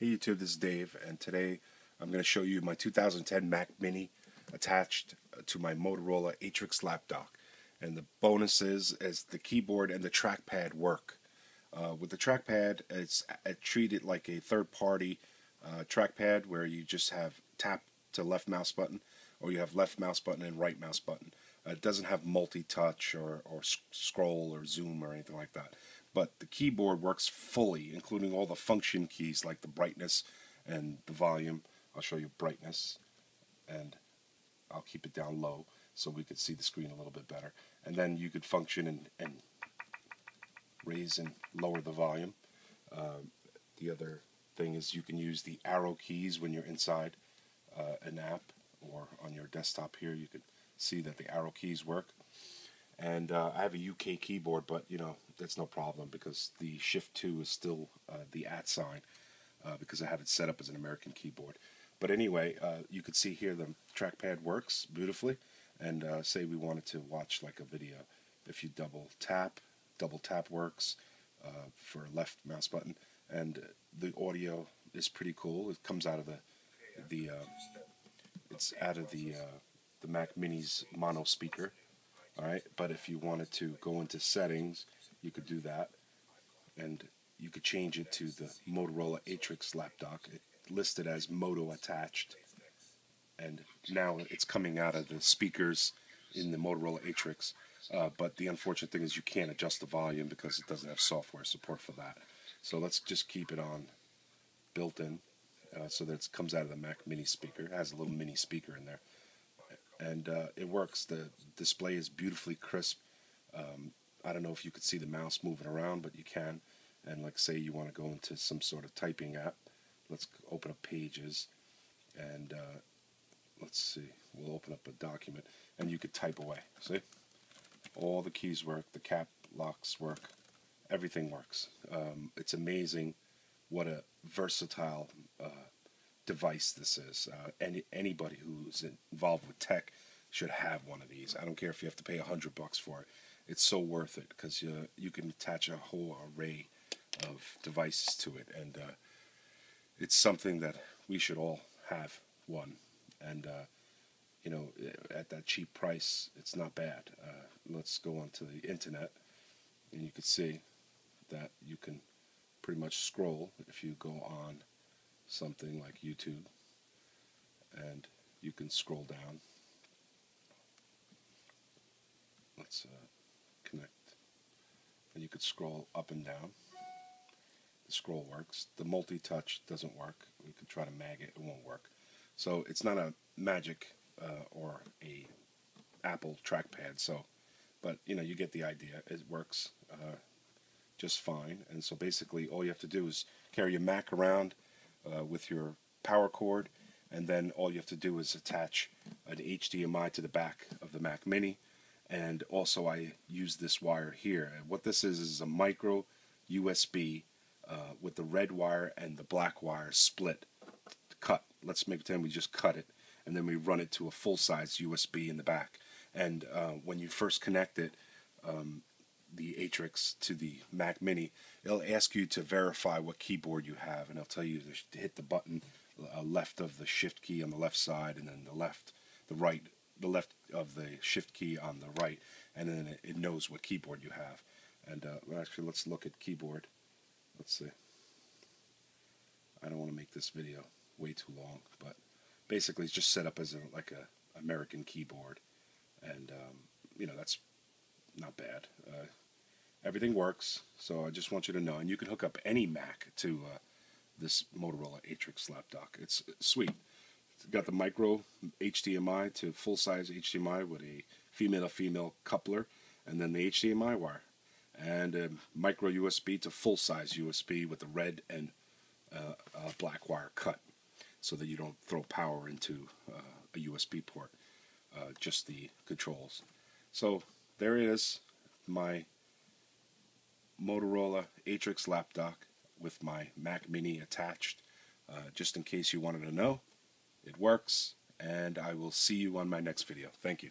Hey YouTube, this is Dave, and today I'm going to show you my 2010 Mac Mini attached to my Motorola Atrix Lapdock. And the bonus is, is the keyboard and the trackpad work. Uh, with the trackpad, it's, it's treated like a third-party uh, trackpad where you just have tap to left mouse button, or you have left mouse button and right mouse button. Uh, it doesn't have multi-touch or, or scroll or zoom or anything like that but the keyboard works fully, including all the function keys like the brightness and the volume. I'll show you brightness, and I'll keep it down low so we could see the screen a little bit better. And then you could function and, and raise and lower the volume. Uh, the other thing is you can use the arrow keys when you're inside uh, an app or on your desktop here. You can see that the arrow keys work and uh, I have a UK keyboard, but you know that's no problem because the Shift 2 is still uh, the at sign uh, because I have it set up as an American keyboard. But anyway, uh, you can see here the trackpad works beautifully, and uh, say we wanted to watch like a video, if you double tap, double tap works uh, for left mouse button, and the audio is pretty cool. It comes out of the the it's out of the the Mac Mini's mono speaker Alright, but if you wanted to go into settings, you could do that. And you could change it to the Motorola Atrix Lapdock. It listed as Moto attached. And now it's coming out of the speakers in the Motorola Atrix. Uh, but the unfortunate thing is you can't adjust the volume because it doesn't have software support for that. So let's just keep it on built in uh, so that it comes out of the Mac mini speaker. It has a little mini speaker in there and uh, it works. The display is beautifully crisp. Um, I don't know if you could see the mouse moving around, but you can. And like say you want to go into some sort of typing app, let's open up Pages, and uh, let's see, we'll open up a document, and you could type away. See, all the keys work, the cap locks work, everything works. Um, it's amazing what a versatile uh, device this is. Uh, any anybody who's involved with tech should have one of these. I don't care if you have to pay a hundred bucks for it. It's so worth it because you you can attach a whole array of devices to it, and uh, it's something that we should all have one. And uh, you know, at that cheap price, it's not bad. Uh, let's go onto the internet, and you can see that you can pretty much scroll if you go on something like YouTube and you can scroll down. Let's uh, connect. And you could scroll up and down. The scroll works. The multi-touch doesn't work. We could try to mag it. It won't work. So it's not a magic uh, or a Apple trackpad. So, but you know, you get the idea. It works uh, just fine. And so basically, all you have to do is carry your Mac around uh, with your power cord and then all you have to do is attach an HDMI to the back of the Mac Mini. And also I use this wire here. What this is is a micro USB uh, with the red wire and the black wire split cut. Let's make pretend we just cut it and then we run it to a full-size USB in the back. And uh, when you first connect it um, the Atrix to the Mac Mini, it'll ask you to verify what keyboard you have, and it'll tell you to hit the button uh, left of the Shift key on the left side, and then the left, the right, the left of the Shift key on the right, and then it, it knows what keyboard you have. And uh, actually, let's look at keyboard. Let's see. I don't want to make this video way too long, but basically it's just set up as a like a American keyboard, and um, you know that's not bad. Uh, everything works, so I just want you to know. And you can hook up any Mac to uh, this Motorola Atrix Lapdock. It's sweet. It's got the micro HDMI to full-size HDMI with a female-to-female coupler, and then the HDMI wire, and a micro USB to full-size USB with the red and uh, black wire cut, so that you don't throw power into uh, a USB port. Uh, just the controls. So there is my Motorola Atrix Lapdock with my Mac Mini attached. Uh, just in case you wanted to know, it works, and I will see you on my next video. Thank you.